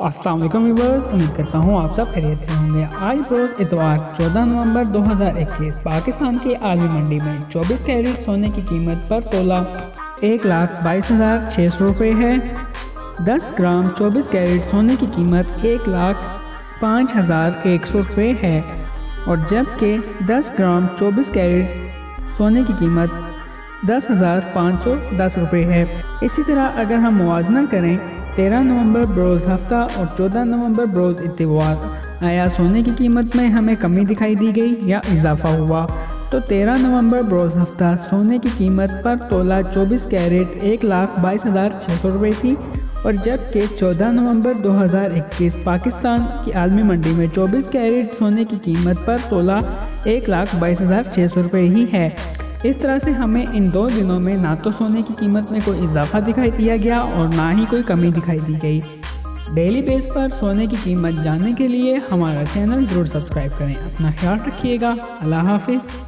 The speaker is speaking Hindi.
अस्सलाम वालेकुम व्यूवर्स उम्मीद करता हूँ आप सब खैरियत से होंगे। आज रोज़ इतवार 14 नवंबर 2021 पाकिस्तान की आलमी मंडी में 24 कैरेट सोने की कीमत पर तोला, एक लाख बाईस हज़ार छः सौ रुपये है। 10 ग्राम 24 कैरेट सोने की कीमत एक लाख पाँच हज़ार एक सौ रुपये है। और जबकि 10 ग्राम 24 कैरेट सोने की कीमत दस हज़ार पाँच सौ दस रुपये है। इसी तरह अगर हम मुवजना करें तेरह नवंबर बरोज़ हफ़्ता और चौदह नवंबर बरोज़ इतवार आया सोने की कीमत में हमें कमी दिखाई दी गई या इजाफा हुआ। तो तेरह नवंबर बरोज़ हफ़्ता सोने की कीमत पर तोला चौबीस कैरेट एक लाख बाईस हज़ार छः सौ रुपये थी और जबकि 14 नवंबर 2021 पाकिस्तान की आलमी मंडी में 24 कैरेट सोने की कीमत पर तोला एक लाख बाईस हज़ार छः सौ रुपये ही है। इस तरह से हमें इन दो दिनों में ना तो सोने की कीमत में कोई इजाफा दिखाई दिया गया और ना ही कोई कमी दिखाई दी गई। डेली बेस पर सोने की कीमत जानने के लिए हमारा चैनल ज़रूर सब्सक्राइब करें। अपना ख्याल रखिएगा। अल्लाह हाफिज़।